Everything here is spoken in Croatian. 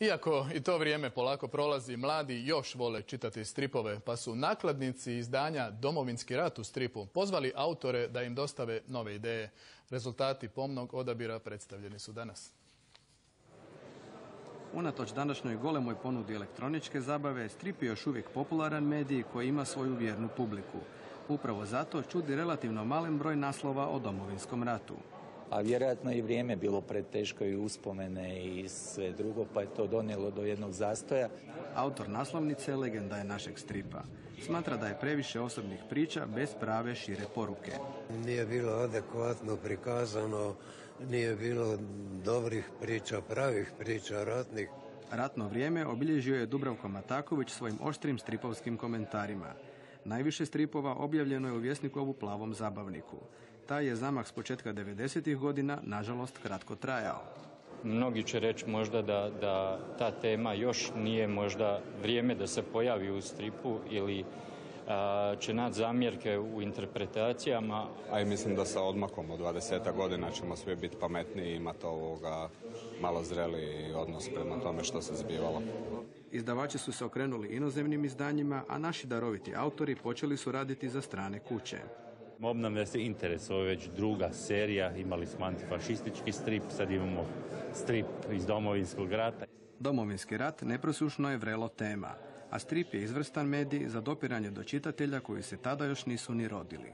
Iako i to vrijeme polako prolazi, mladi još vole čitati stripove, pa su nakladnici izdanja Domovinski rat u stripu pozvali autore da im dostave nove ideje. Rezultati pomnog odabira predstavljeni su danas. Unatoč današnjoj golemoj ponudi elektroničke zabave, strip je još uvijek popularan medij koji ima svoju vjernu publiku. Upravo zato čudi relativno malen broj naslova o domovinskom ratu a vjerojatno i vrijeme bilo preteško i uspomene i sve drugo, pa je to donijelo do jednog zastoja. Autor naslovnice legenda je našeg stripa. Smatra da je previše osobnih priča bez prave šire poruke. Nije bilo adekvatno prikazano, nije bilo dobrih priča, pravih priča, ratnih. Ratno vrijeme obilježio je Dubravko Mataković svojim oštrim stripovskim komentarima. Najviše stripova objavljeno je u Vjesnikovu plavom zabavniku. Taj je zamah s početka 90. godina, nažalost, kratko trajao. Mnogi će reći možda da, da ta tema još nije možda vrijeme da se pojavi u stripu ili će naći zamjerke u interpretacijama. A i mislim da sa odmakom od 20 godina ćemo svi biti pametniji i imati ovoga malo zreli odnos prema tome što se zbivalo. Izdavači su se okrenuli inozemnim izdanjima, a naši daroviti autori počeli su raditi za strane kuće. Obnavlja se interes, ovo je već druga serija, imali smo antifašistički strip, sad imamo strip iz domovinskog rata. Domovinski rat neprosušno je vrelo tema, a strip je izvrstan medij za dopiranje do čitatelja koji se tada još nisu ni rodili.